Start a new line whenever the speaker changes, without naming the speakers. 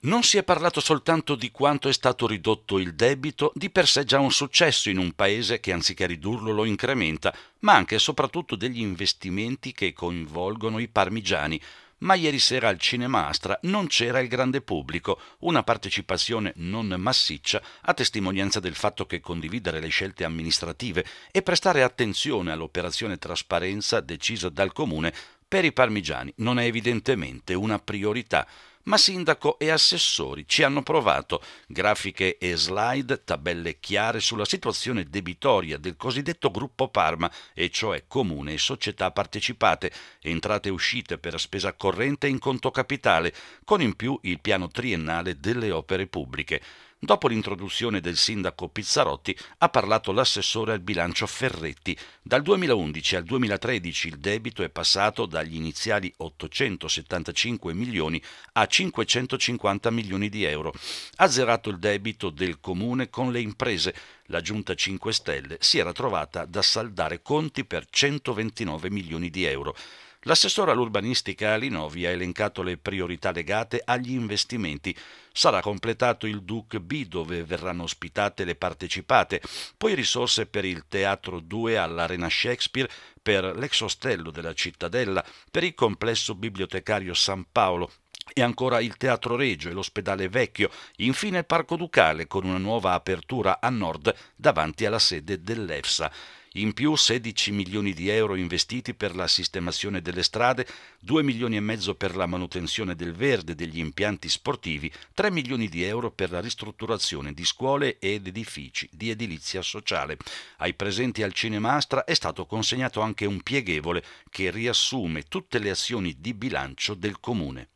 Non si è parlato soltanto di quanto è stato ridotto il debito, di per sé già un successo in un paese che anziché ridurlo lo incrementa, ma anche e soprattutto degli investimenti che coinvolgono i parmigiani. Ma ieri sera al Cinema Astra non c'era il grande pubblico, una partecipazione non massiccia, a testimonianza del fatto che condividere le scelte amministrative e prestare attenzione all'operazione trasparenza decisa dal comune per i parmigiani non è evidentemente una priorità ma sindaco e assessori ci hanno provato. Grafiche e slide, tabelle chiare sulla situazione debitoria del cosiddetto gruppo Parma, e cioè comune e società partecipate, entrate e uscite per spesa corrente in conto capitale, con in più il piano triennale delle opere pubbliche. Dopo l'introduzione del sindaco Pizzarotti ha parlato l'assessore al bilancio Ferretti. Dal 2011 al 2013 il debito è passato dagli iniziali 875 milioni a 550 milioni di euro. Ha zerato il debito del comune con le imprese. La giunta 5 Stelle si era trovata da saldare conti per 129 milioni di euro. L'assessore all'urbanistica Alinovi ha elencato le priorità legate agli investimenti. Sarà completato il Duc B dove verranno ospitate le partecipate, poi risorse per il Teatro 2 all'Arena Shakespeare, per l'ex ostello della cittadella, per il complesso bibliotecario San Paolo, e ancora il Teatro Regio e l'Ospedale Vecchio, infine il Parco Ducale con una nuova apertura a nord davanti alla sede dell'EFSA. In più 16 milioni di euro investiti per la sistemazione delle strade, 2 milioni e mezzo per la manutenzione del verde degli impianti sportivi, 3 milioni di euro per la ristrutturazione di scuole ed edifici di edilizia sociale. Ai presenti al Cinemastra è stato consegnato anche un pieghevole che riassume tutte le azioni di bilancio del comune.